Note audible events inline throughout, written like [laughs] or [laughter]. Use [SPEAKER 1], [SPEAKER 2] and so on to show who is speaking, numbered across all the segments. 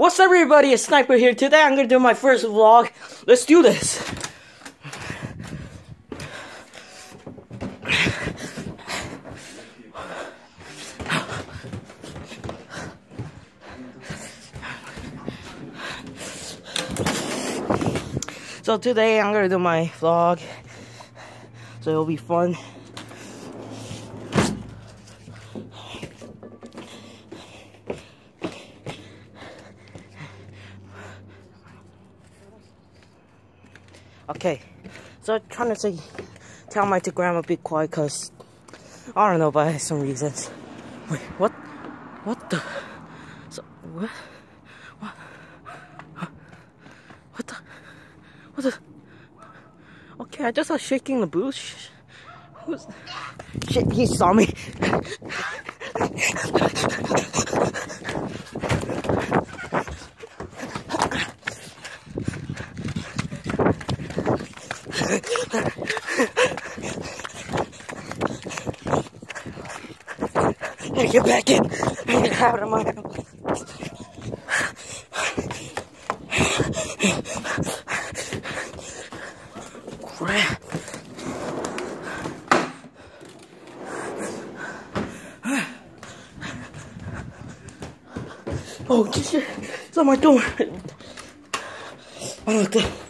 [SPEAKER 1] What's up everybody, it's Sniper here. Today I'm gonna do my first vlog. Let's do this. So today I'm gonna do my vlog. So it'll be fun. Okay, so I'm trying to say, tell my to grandma be quiet because I don't know, by some reasons. Wait, what? What the? So, what? What? What the? What the? Okay, I just was shaking the bush. Who's. Shit, he saw me. [laughs] Get back in. Get out of my house. Crap. Oh, shit. It's on my door. Oh, the. Clear. what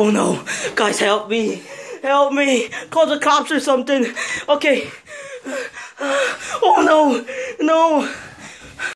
[SPEAKER 1] Oh no, guys, help me! Help me! Call the cops or something. Okay. Oh no, no.